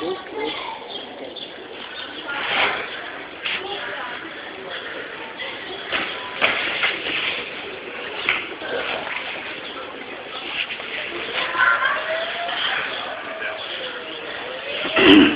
go, go. Mm-hmm.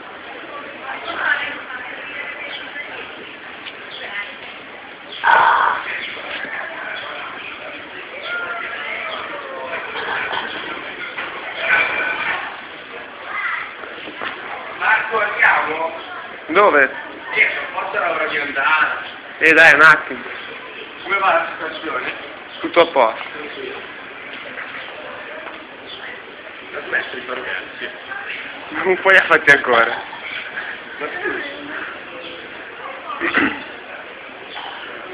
Dove? Sì, forse l'ora di andare. Eh dai, un attimo. Come va la situazione? Tutto a posto. Ha smesso di fare sì. Non puoi fatti ancora.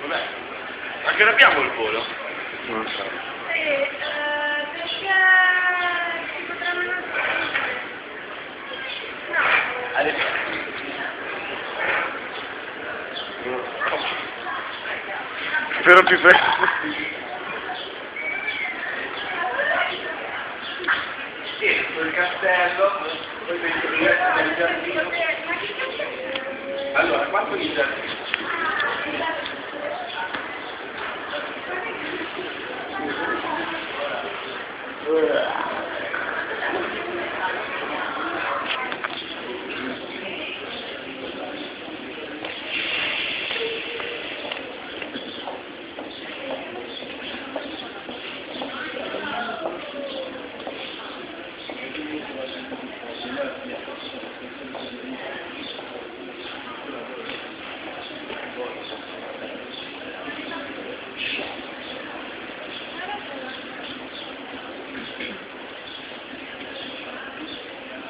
Vabbè. Ma che abbiamo il volo? Non lo so. Eh, perché Spero più presto. Sì, quel castello, poi nel giardino. Allora, quanto di giardino?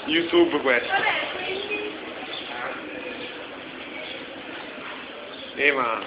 YouTube questo. Eh ma...